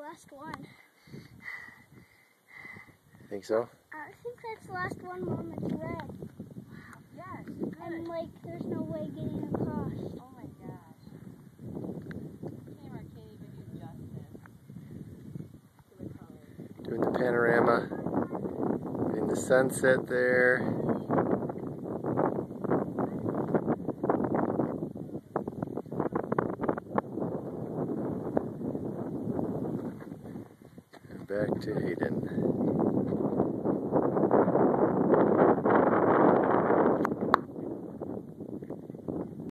last one. Think so? I think that's the last one Mom it's red. Yes, And like there's no way getting across. Oh my gosh. Camera can't even do justice to the color. Doing the panorama. Getting the sunset there. Back to Hayden.